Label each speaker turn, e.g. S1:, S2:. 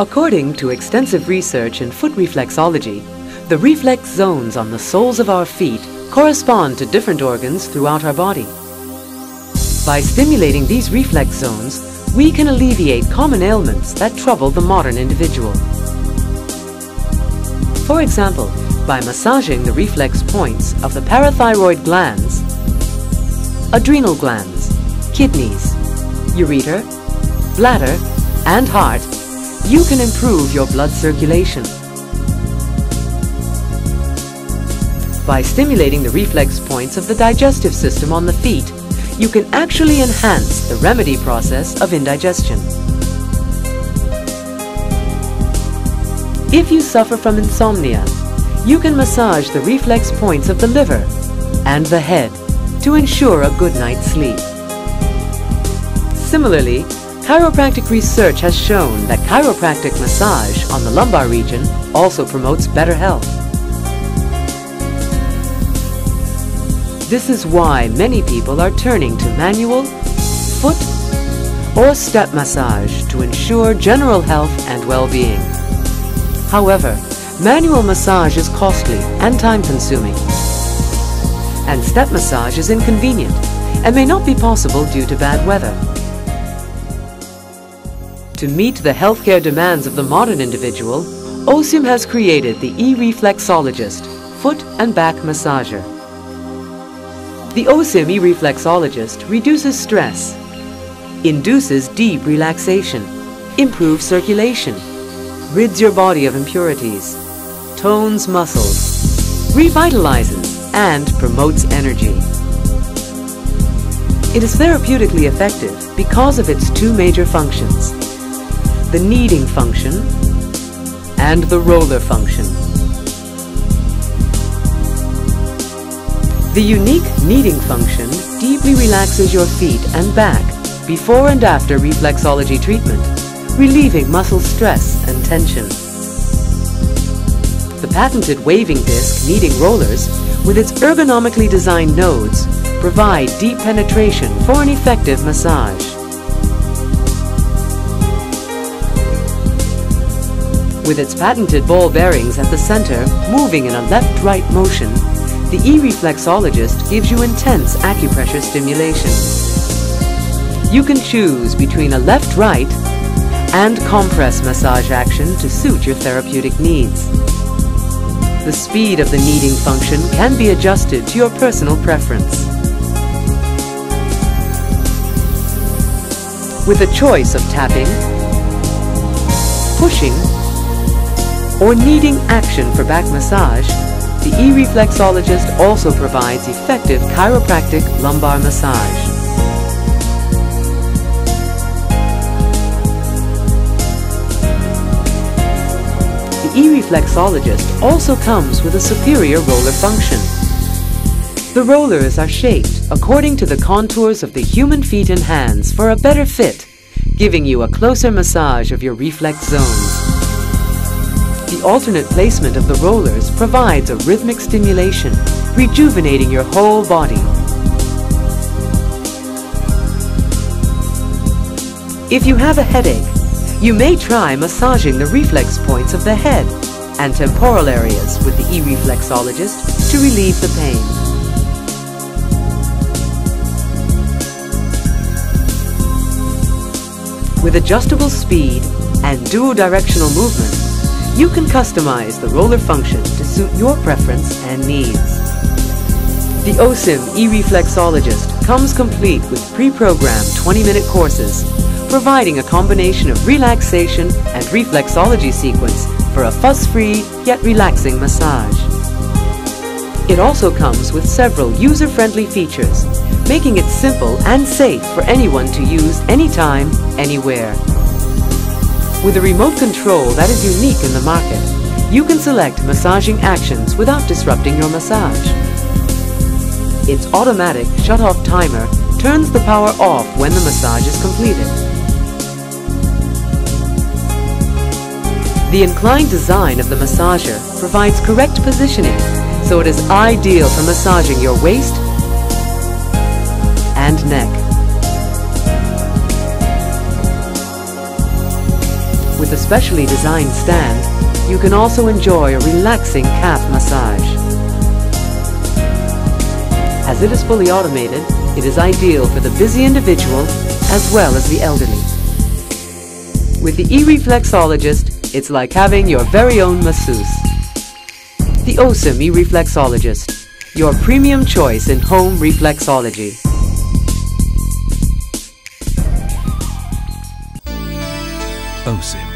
S1: According to extensive research in foot reflexology, the reflex zones on the soles of our feet correspond to different organs throughout our body. By stimulating these reflex zones, we can alleviate common ailments that trouble the modern individual. For example, by massaging the reflex points of the parathyroid glands, adrenal glands, kidneys, ureter, bladder, and heart, you can improve your blood circulation. By stimulating the reflex points of the digestive system on the feet, you can actually enhance the remedy process of indigestion. If you suffer from insomnia, you can massage the reflex points of the liver and the head to ensure a good night's sleep. Similarly, chiropractic research has shown that chiropractic massage on the lumbar region also promotes better health. This is why many people are turning to manual, foot, or step massage to ensure general health and well-being. However, manual massage is costly and time-consuming, and step massage is inconvenient and may not be possible due to bad weather. To meet the healthcare demands of the modern individual, OSIM has created the e-reflexologist, foot and back massager. The OSIM e-reflexologist reduces stress, induces deep relaxation, improves circulation, rids your body of impurities, tones muscles, revitalizes, and promotes energy. It is therapeutically effective because of its two major functions, the kneading function and the roller function. The unique kneading function deeply relaxes your feet and back before and after reflexology treatment, relieving muscle stress and tension. The patented waving disc kneading rollers, with its ergonomically designed nodes, provide deep penetration for an effective massage. With its patented ball bearings at the center moving in a left-right motion, the e-reflexologist gives you intense acupressure stimulation. You can choose between a left-right and compress massage action to suit your therapeutic needs. The speed of the kneading function can be adjusted to your personal preference. With a choice of tapping, pushing, or kneading action for back massage, the e-reflexologist also provides effective chiropractic lumbar massage. The e-reflexologist also comes with a superior roller function. The rollers are shaped according to the contours of the human feet and hands for a better fit, giving you a closer massage of your reflex zones. The alternate placement of the rollers provides a rhythmic stimulation, rejuvenating your whole body. If you have a headache, you may try massaging the reflex points of the head and temporal areas with the e-reflexologist to relieve the pain. With adjustable speed and dual-directional movement, you can customize the roller function to suit your preference and needs. The OSIM e-reflexologist comes complete with pre-programmed 20-minute courses, providing a combination of relaxation and reflexology sequence for a fuss-free yet relaxing massage. It also comes with several user-friendly features, making it simple and safe for anyone to use anytime, anywhere. With a remote control that is unique in the market, you can select massaging actions without disrupting your massage. Its automatic shut-off timer turns the power off when the massage is completed. The inclined design of the massager provides correct positioning, so it is ideal for massaging your waist and neck. With a specially designed stand, you can also enjoy a relaxing calf massage. As it is fully automated, it is ideal for the busy individual as well as the elderly. With the e-reflexologist, it's like having your very own masseuse. The OSIM e-reflexologist, your premium choice in home reflexology.
S2: OSIM